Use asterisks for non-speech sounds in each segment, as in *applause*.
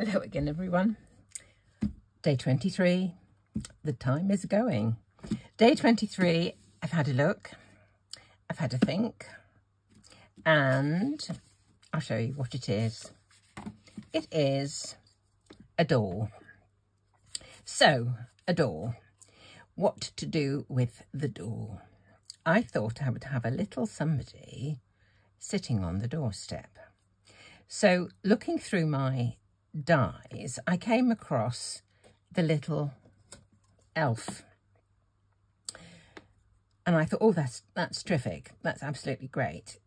Hello again, everyone. Day 23. The time is going. Day 23, I've had a look. I've had a think. And I'll show you what it is. It is a door. So, a door. What to do with the door? I thought I would have a little somebody sitting on the doorstep. So looking through my dies, I came across the little elf. And I thought, oh, that's, that's terrific. That's absolutely great.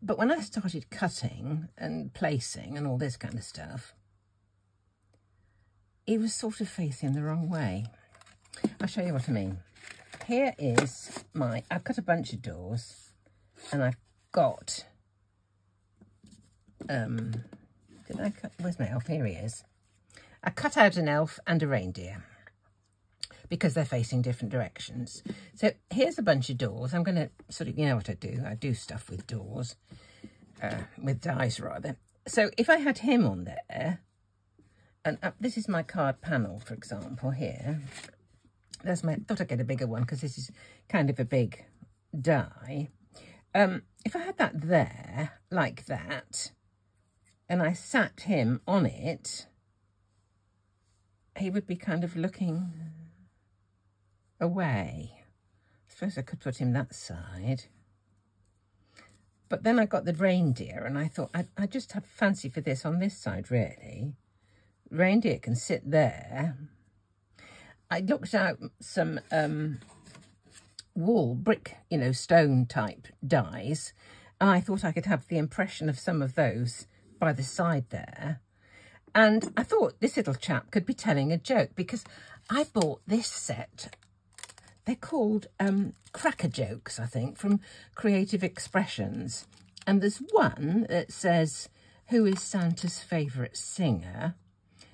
But when I started cutting and placing and all this kind of stuff, he was sort of facing the wrong way. I'll show you what I mean. Here is my, I've cut a bunch of doors and I've got um, did I cut, where's my elf? Here he is. I cut out an elf and a reindeer because they're facing different directions. So here's a bunch of doors. I'm going to sort of, you know what I do? I do stuff with doors, uh, with dies rather. So if I had him on there, and uh, this is my card panel, for example, here. There's my, thought I'd get a bigger one because this is kind of a big die. Um, if I had that there, like that, and I sat him on it, he would be kind of looking away. I suppose I could put him that side. But then I got the reindeer and I thought I, I just have a fancy for this on this side, really. Reindeer can sit there. I looked out some um, wall, brick, you know, stone type dies. And I thought I could have the impression of some of those by the side there. And I thought this little chap could be telling a joke because I bought this set. They're called um, Cracker Jokes, I think, from Creative Expressions. And there's one that says, who is Santa's favourite singer?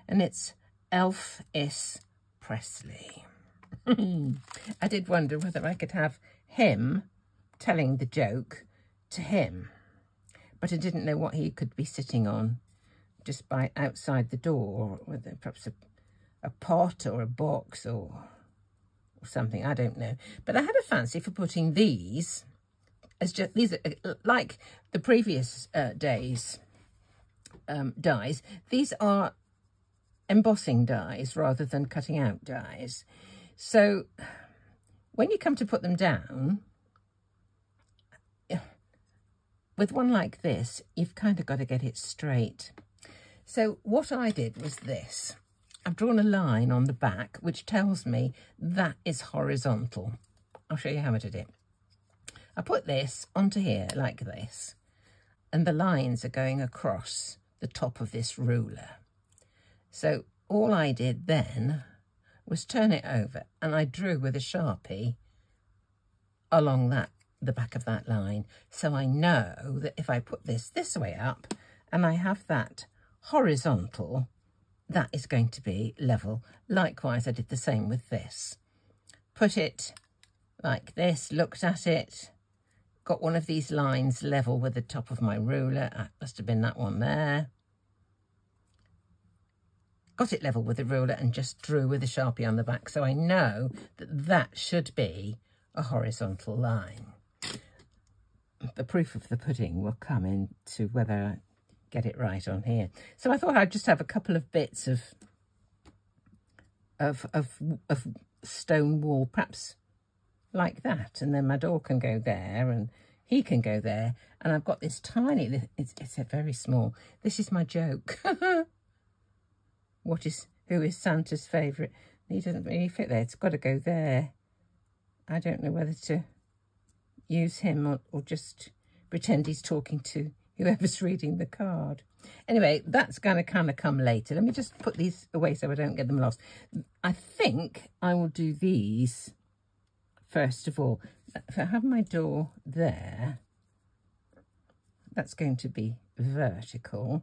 And it's Elf is Presley. *laughs* I did wonder whether I could have him telling the joke to him but I didn't know what he could be sitting on just by outside the door, whether perhaps a, a pot or a box or, or something, I don't know. But I had a fancy for putting these as just, these are uh, like the previous uh, days um, dies, these are embossing dies rather than cutting out dies. So when you come to put them down, with one like this, you've kind of got to get it straight. So what I did was this. I've drawn a line on the back, which tells me that is horizontal. I'll show you how I did it. I put this onto here like this, and the lines are going across the top of this ruler. So all I did then was turn it over, and I drew with a Sharpie along that the back of that line. So I know that if I put this this way up and I have that horizontal, that is going to be level. Likewise, I did the same with this. Put it like this, looked at it, got one of these lines level with the top of my ruler. That must have been that one there. Got it level with the ruler and just drew with a Sharpie on the back. So I know that that should be a horizontal line the proof of the pudding will come into whether I get it right on here. So I thought I'd just have a couple of bits of of of of stone wall, perhaps like that, and then my door can go there and he can go there. And I've got this tiny, it's, it's a very small, this is my joke. *laughs* what is, who is Santa's favourite? He doesn't really fit there, it's got to go there. I don't know whether to use him or, or just pretend he's talking to whoever's *laughs* reading the card. Anyway, that's going to kind of come later. Let me just put these away so I don't get them lost. I think I will do these first of all. If I have my door there, that's going to be vertical.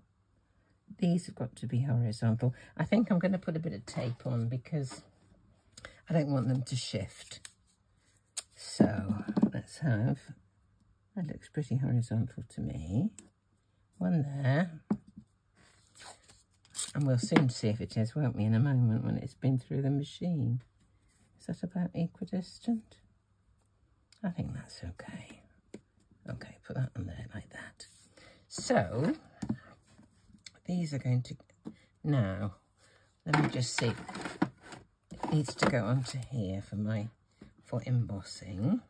These have got to be horizontal. I think I'm going to put a bit of tape on because I don't want them to shift. So let's have, that looks pretty horizontal to me. One there. And we'll soon see if it is, won't we, in a moment when it's been through the machine. Is that about equidistant? I think that's okay. Okay, put that on there like that. So, these are going to... Now, let me just see. It needs to go onto here for my... for embossing.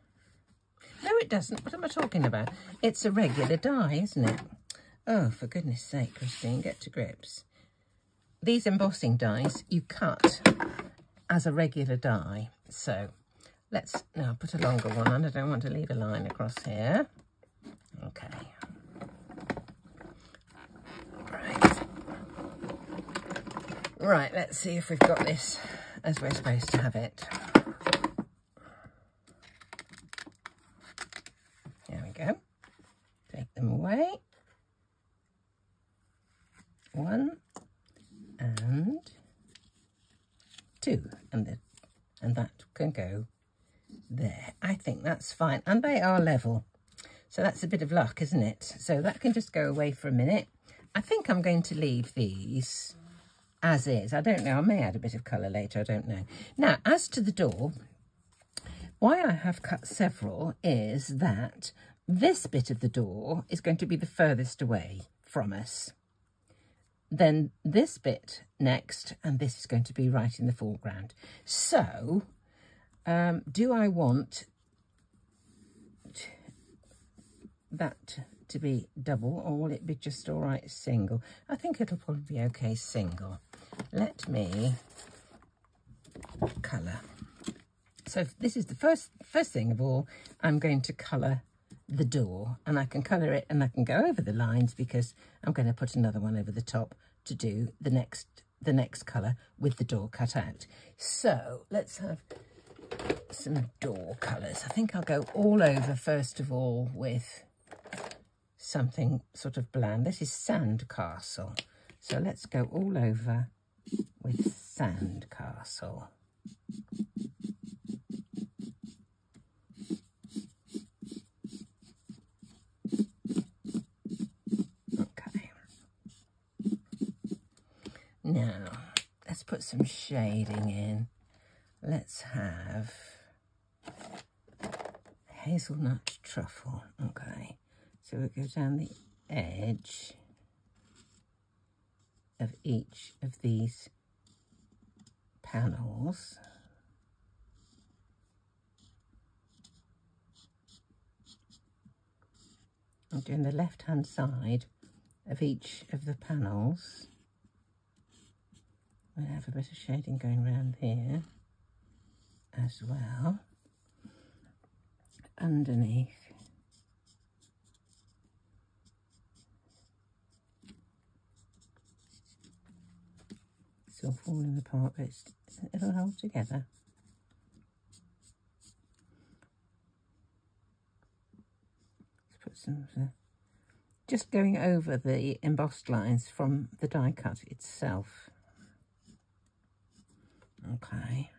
No, it doesn't. What am I talking about? It's a regular die, isn't it? Oh, for goodness sake, Christine, get to grips. These embossing dies you cut as a regular die. So let's now put a longer one on. I don't want to leave a line across here. Okay. Right. Right, let's see if we've got this as we're supposed to have it. There we go. Take them away. One and two. And, the, and that can go there. I think that's fine. And they are level. So that's a bit of luck, isn't it? So that can just go away for a minute. I think I'm going to leave these as is. I don't know. I may add a bit of colour later. I don't know. Now, as to the door, why I have cut several is that this bit of the door is going to be the furthest away from us. Then this bit next, and this is going to be right in the foreground. So, um, do I want that to be double or will it be just all right single? I think it'll probably be okay single. Let me colour. So this is the first first thing of all, I'm going to colour the door and I can colour it and I can go over the lines because I'm going to put another one over the top to do the next the next colour with the door cut out. So let's have some door colours. I think I'll go all over first of all with something sort of bland. This is Sandcastle. So let's go all over with Sandcastle. Okay. Now, let's put some shading in. Let's have hazelnut truffle. Okay. So we go down the edge of each of these panels. I'm doing the left hand side of each of the panels. We have a bit of shading going around here as well. Underneath still falling apart, but it'll hold together. Let's put some, just going over the embossed lines from the die cut itself. Okay.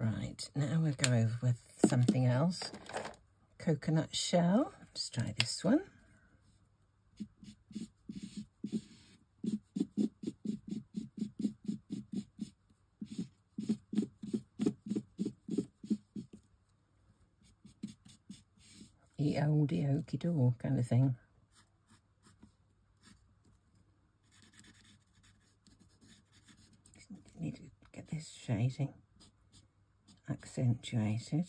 Right, now we'll go over with something else. Coconut shell. Let's try this one. The oldie okie door kind of thing. Need to shading accentuated.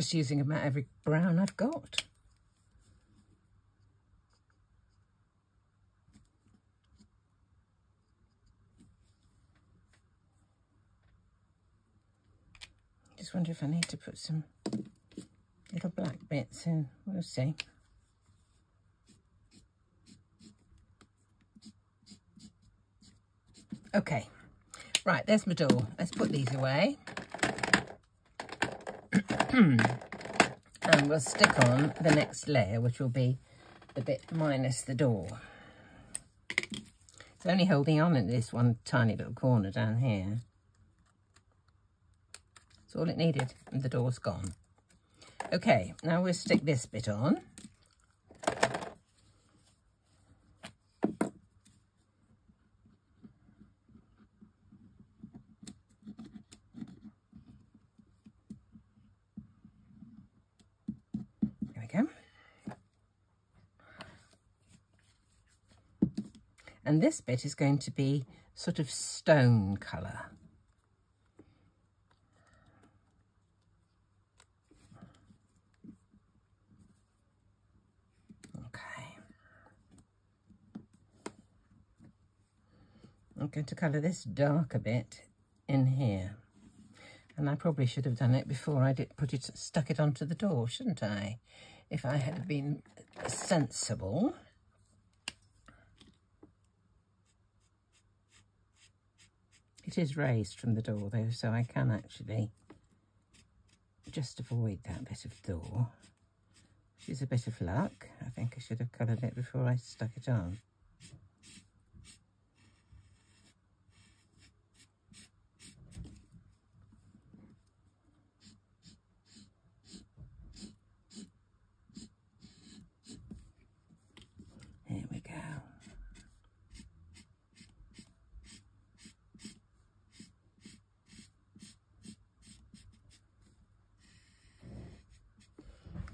Just using about every brown I've got. Just wonder if I need to put some little black bits in. We'll see. Okay, right, there's my door. Let's put these away. Hmm. and we'll stick on the next layer, which will be the bit minus the door. It's only holding on in this one tiny little corner down here. That's all it needed, and the door's gone. Okay, now we'll stick this bit on. And this bit is going to be sort of stone colour. Okay. I'm going to colour this dark a bit in here. And I probably should have done it before I did put it, stuck it onto the door, shouldn't I? If I had been sensible. It is raised from the door though, so I can actually just avoid that bit of door. Which is a bit of luck. I think I should have coloured it before I stuck it on.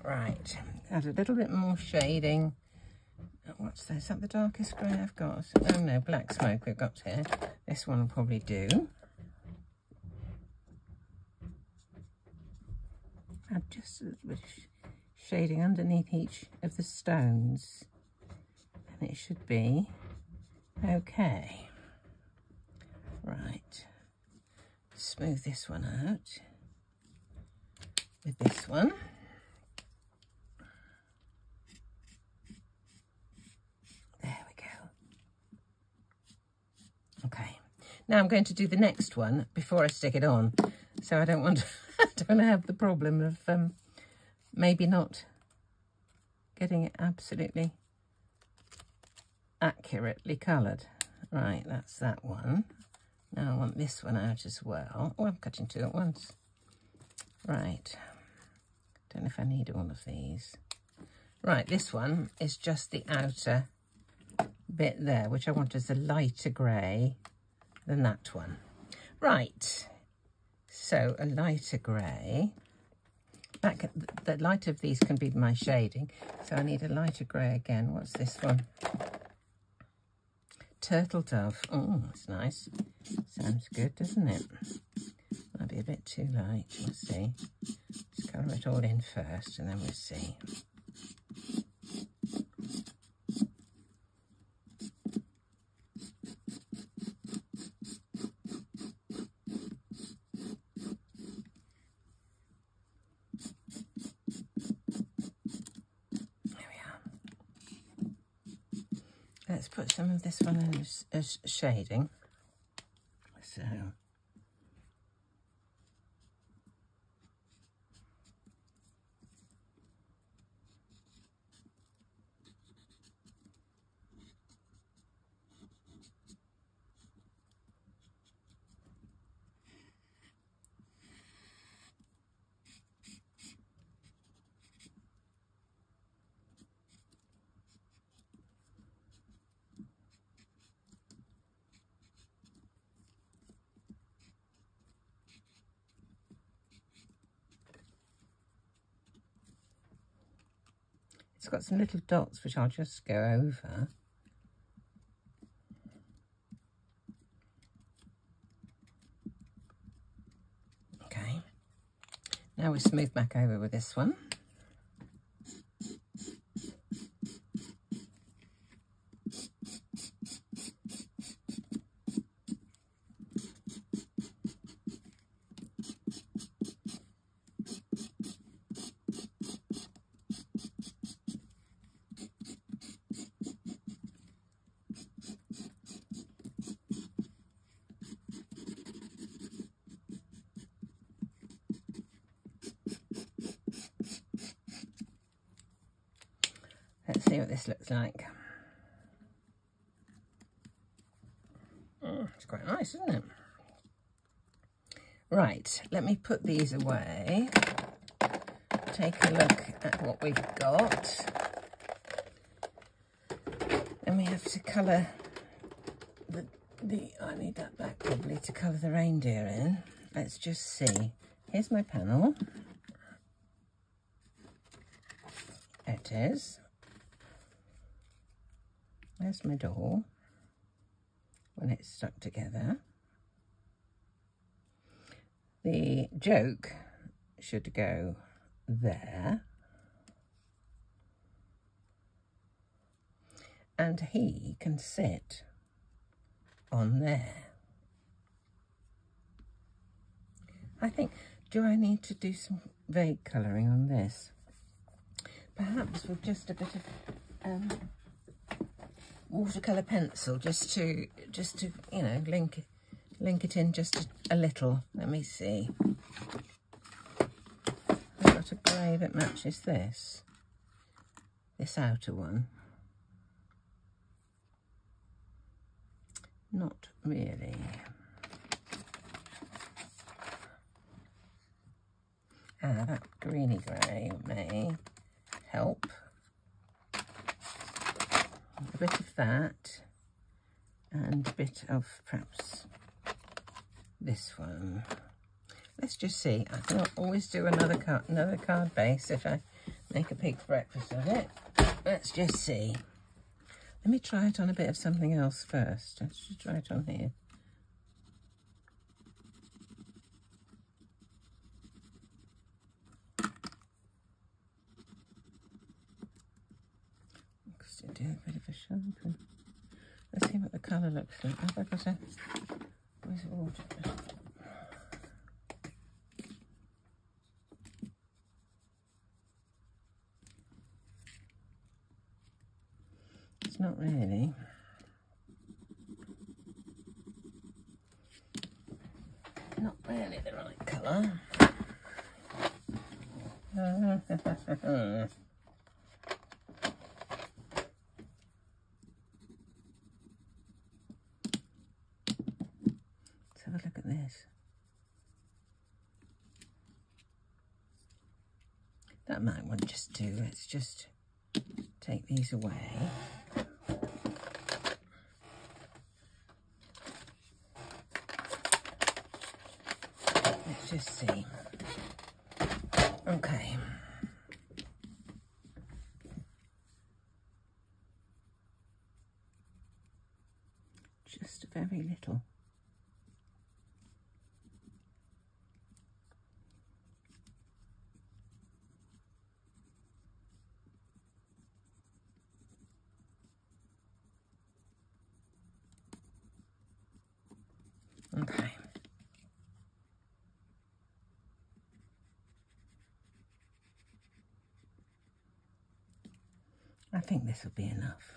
Right, add a little bit more shading. Oh, what's this? Is that the darkest grey I've got? Oh no, black smoke we've got here. This one will probably do. Add just a little bit of shading underneath each of the stones. And it should be okay. Right. Smooth this one out with this one. Now I'm going to do the next one before I stick it on. So I don't want to, *laughs* I don't want to have the problem of um, maybe not getting it absolutely accurately coloured. Right, that's that one. Now I want this one out as well. Oh, I'm cutting two at once. Right. Don't know if I need all of these. Right, this one is just the outer bit there, which I want as a lighter grey than that one. Right, so a lighter grey. That the light of these can be my shading, so I need a lighter grey again. What's this one? Turtle Dove. Oh, that's nice. Sounds good, doesn't it? Might be a bit too light. We'll see. Let's colour it all in first, and then we'll see. Put some of this one in as, as shading. So It's got some little dots which I'll just go over. Okay. Now Now we smooth back over with this one. Let's see what this looks like. Oh, it's quite nice, isn't it? Right, let me put these away. Take a look at what we've got. And we have to colour the, the, I need that back probably to colour the reindeer in. Let's just see. Here's my panel. It is. There's my door when it's stuck together. The joke should go there. And he can sit on there. I think, do I need to do some vague colouring on this? Perhaps with just a bit of um, watercolour pencil just to, just to, you know, link, link it in just a, little. Let me see. I've got a grey that matches this, this outer one. Not really. Ah, that greeny grey may help a bit of that and a bit of perhaps this one. Let's just see. I can always do another card, another card base if I make a pig's breakfast of it. Let's just see. Let me try it on a bit of something else first. Let's just try it on here. do a bit of a sharpen. Let's see what the colour looks like. Have I got a... Where's water? It's not really. Not really the right colour. *laughs* this. That might want to just do. Let's just take these away. Let's just see. Okay. Just very little. Okay. I think this will be enough.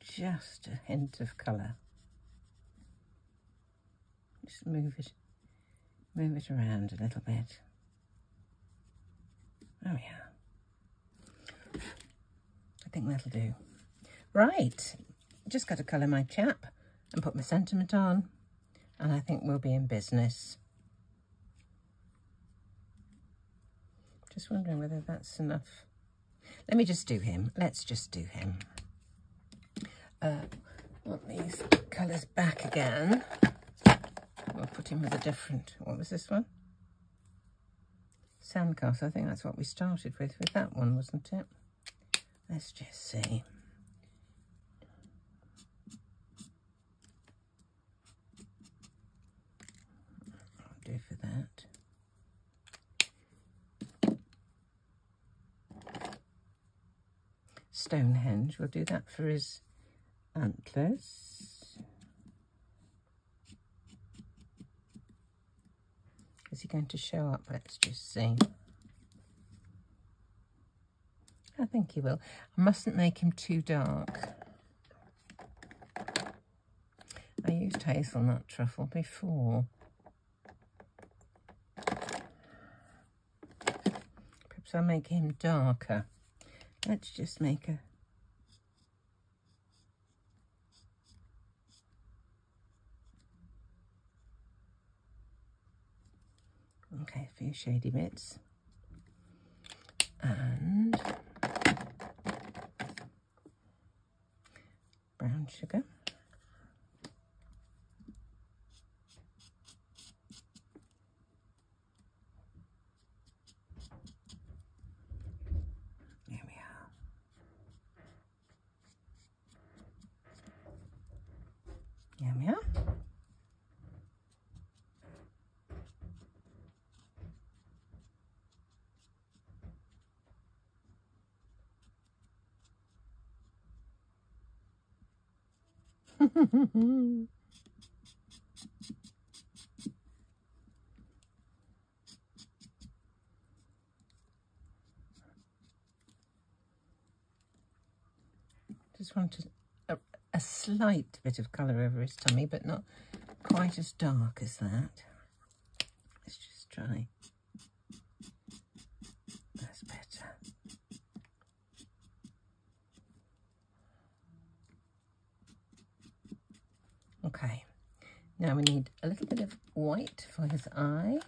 Just a hint of colour. Just move it, move it around a little bit. Oh yeah. I think that'll do. Right, just got to colour my chap and put my sentiment on and I think we'll be in business. Just wondering whether that's enough. Let me just do him. Let's just do him. Uh, want these colours back again. We'll put him with a different, what was this one? Sandcastle, I think that's what we started with, with that one, wasn't it? Let's just see. do for that. Stonehenge. We'll do that for his antlers. Is he going to show up? Let's just see. I think he will. I mustn't make him too dark. I used hazelnut truffle before. Perhaps I'll make him darker. Let's just make a Okay, a few shady bits. And brown sugar. There we are. There we are. *laughs* Just wanted a, a slight bit of colour over his tummy, but not quite as dark as that. Let's just try. That's better. Okay, now we need a little bit of white for his eye.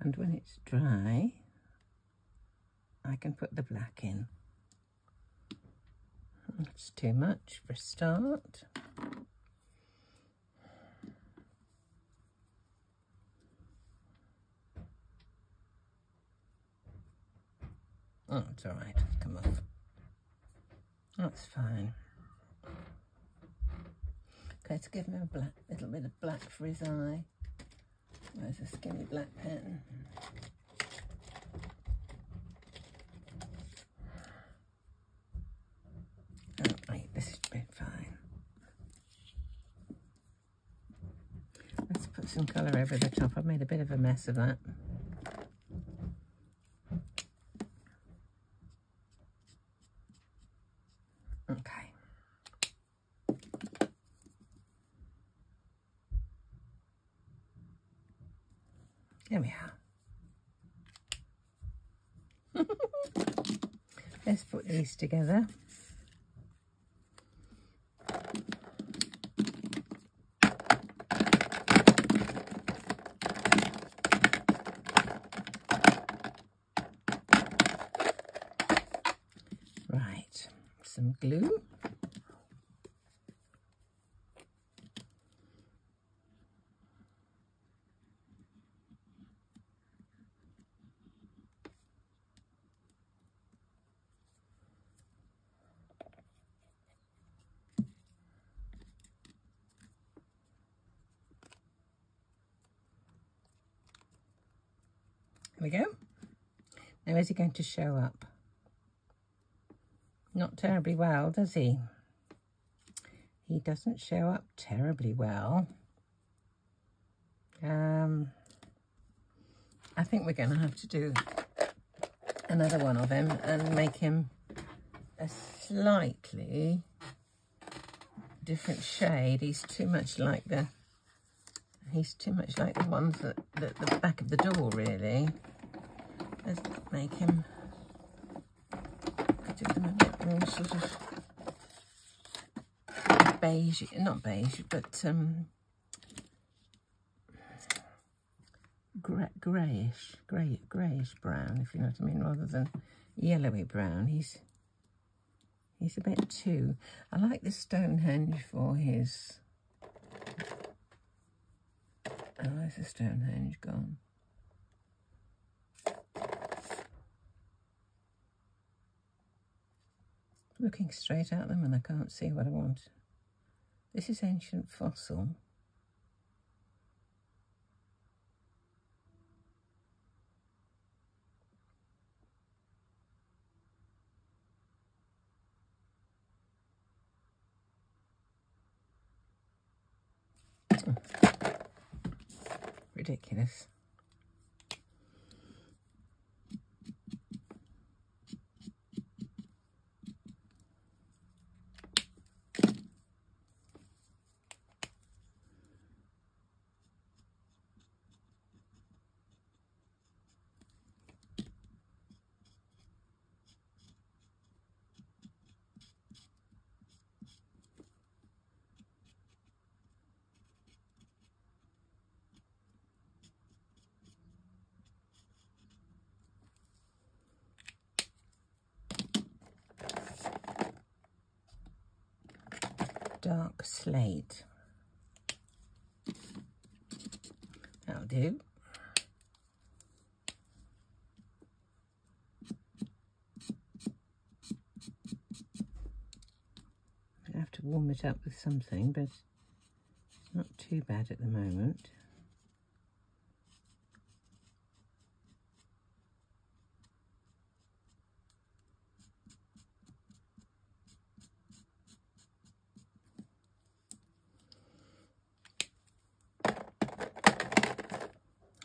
And when it's dry, I can put the black in. That's too much for a start. Oh, it's all right. Come off. That's fine. Let's give him a black, little bit of black for his eye. Where's a skinny black pen? Oh, this fine. Let's put some colour over the top. I've made a bit of a mess of that. Okay. There we are. Let's put these together. Right, some glue. There we go. Now is he going to show up? Not terribly well, does he? He doesn't show up terribly well. Um, I think we're going to have to do another one of him and make him a slightly different shade. He's too much like the he's too much like the ones that the back of the door really. Let's make him do them a bit more sort of beige, not beige, but um, grey, greyish, grey, greyish brown, if you know what I mean, rather than yellowy brown. He's he's a bit too. I like the Stonehenge for his. Oh, where's the Stonehenge gone? looking straight at them and I can't see what I want. This is ancient fossil. Hmm. Ridiculous. Slate. That'll do. I have to warm it up with something, but it's not too bad at the moment.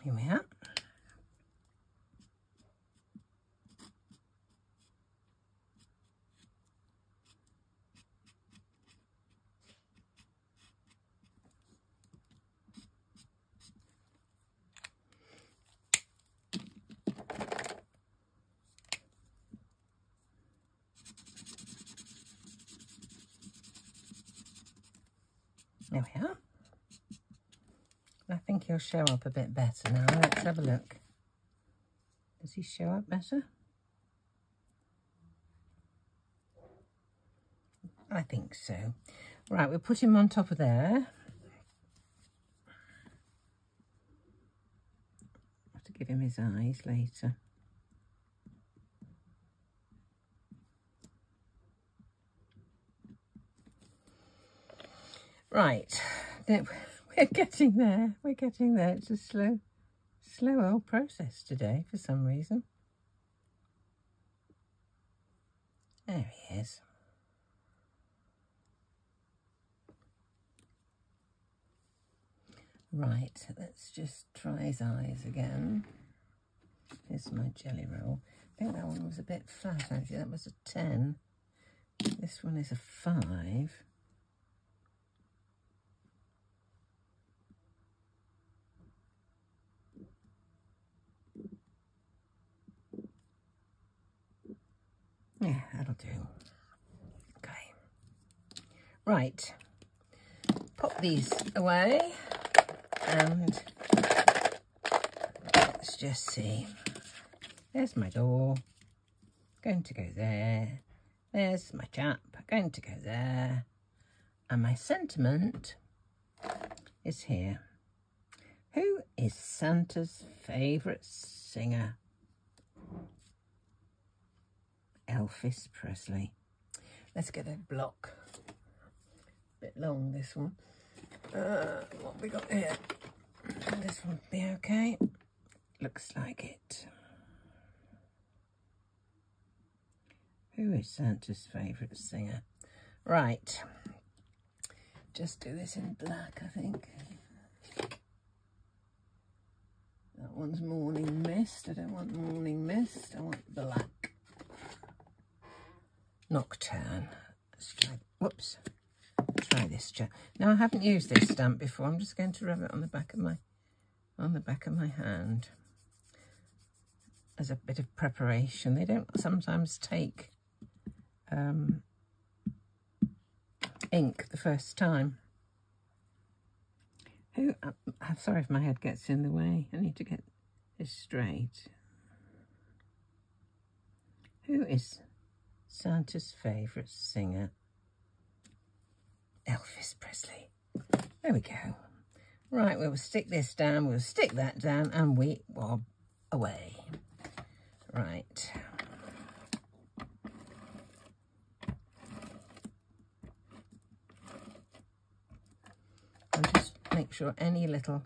Here we are. There we are. I think he'll show up a bit better now. Let's have a look. Does he show up better? I think so. Right, we'll put him on top of there. have to give him his eyes later. Right, we're getting there. We're getting there. It's a slow, slow old process today for some reason. There he is. Right, let's just try his eyes again. Here's my Gelly Roll. I think that one was a bit flat actually. That was a 10. This one is a 5. Yeah, that'll do. Okay. Right. Pop these away and let's just see. There's my door. Going to go there. There's my chap. Going to go there. And my sentiment is here. Who is Santa's favourite singer? Elvis Presley. Let's get a block. Bit long, this one. Uh, what we got here? This one be okay. Looks like it. Who is Santa's favourite singer? Right. Just do this in black, I think. That one's Morning Mist. I don't want Morning Mist. I want black. Nocturne. Let's try, whoops, try this. Now I haven't used this stamp before. I'm just going to rub it on the back of my, on the back of my hand as a bit of preparation. They don't sometimes take um, ink the first time. Who, uh, I'm sorry if my head gets in the way. I need to get this straight. Who is Santa's favourite singer, Elvis Presley. There we go. Right, we'll stick this down, we'll stick that down, and we wob away. Right. Just make sure any little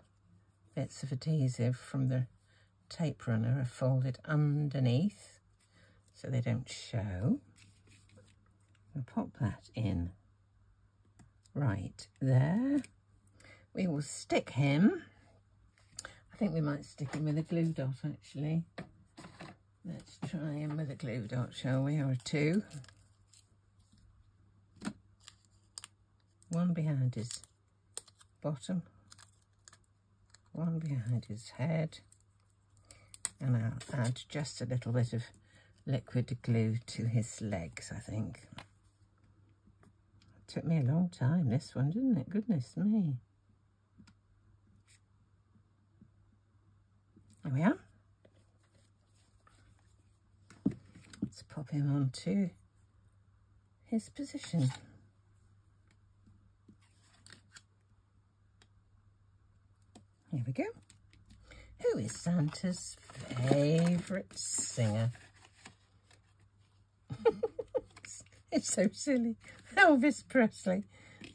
bits of adhesive from the tape runner are folded underneath so they don't show. Pop that in right there. we will stick him. I think we might stick him with a glue dot actually. Let's try him with a glue dot, shall we, or two. One behind his bottom, one behind his head, and I'll add just a little bit of liquid glue to his legs, I think. Took me a long time, this one, didn't it? Goodness me. There we are. Let's pop him on to his position. Here we go. Who is Santa's favourite singer? *laughs* it's so silly. *laughs* Elvis Presley.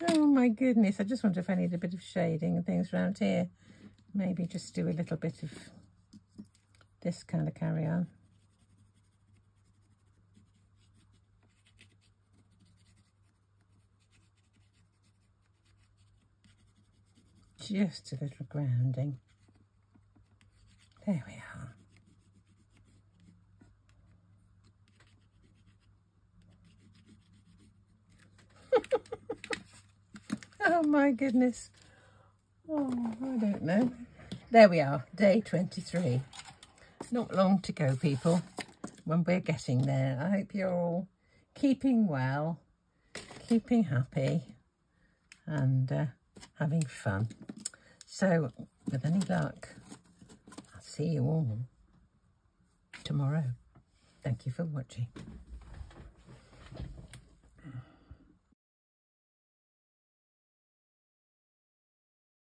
Oh my goodness. I just wonder if I need a bit of shading and things around here. Maybe just do a little bit of this kind of carry on. Just a little grounding. There we are. *laughs* oh my goodness. Oh, I don't know. There we are, day 23. Not long to go, people, when we're getting there. I hope you're all keeping well, keeping happy, and uh, having fun. So, with any luck, I'll see you all tomorrow. Thank you for watching.